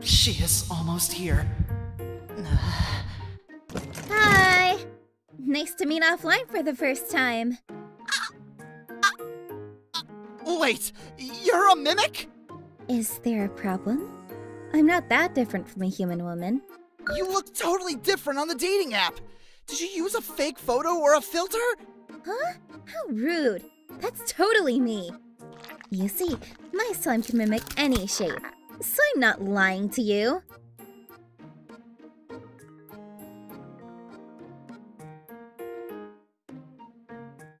She is almost here. Hi! Nice to meet offline for the first time. Wait, you're a mimic? Is there a problem? I'm not that different from a human woman. You look totally different on the dating app. Did you use a fake photo or a filter? Huh? How rude. That's totally me. You see, my slime can mimic any shape, so I'm not lying to you.